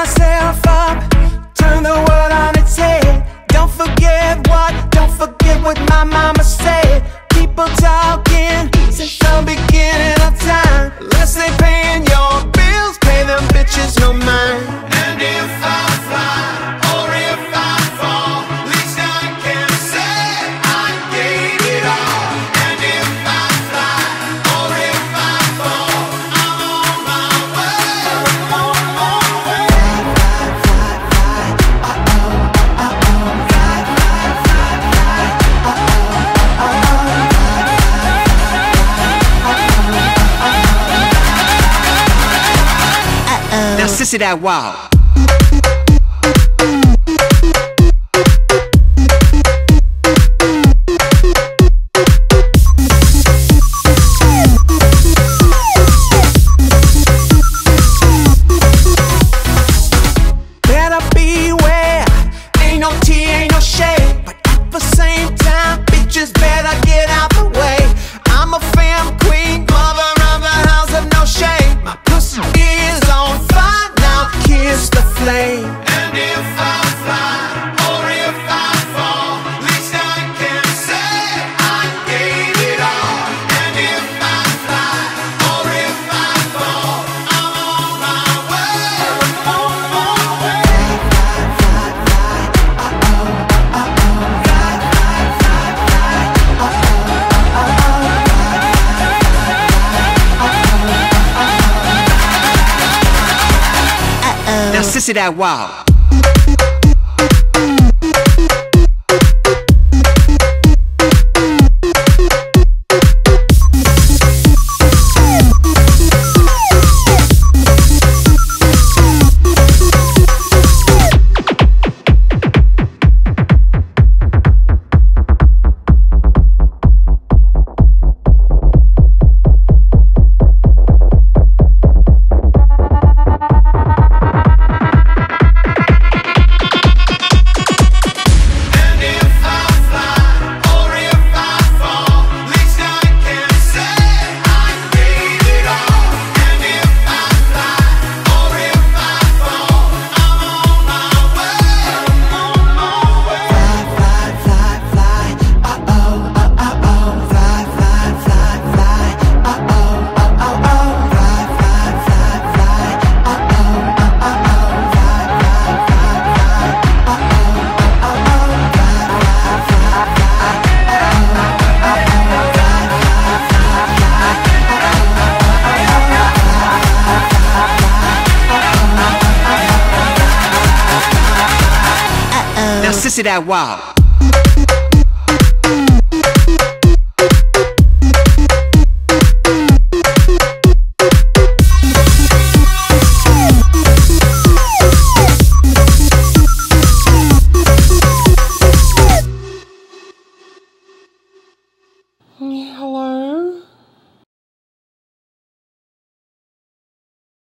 myself up. Turn the world on its head. Don't forget what, don't forget what my mama said. People talking since the beginning of time. Unless they paying your bills, pay them bitches no mind. to that wow. Ain't no ain't no but at the same time, bitches. See that wow. sissy that walk. Hello?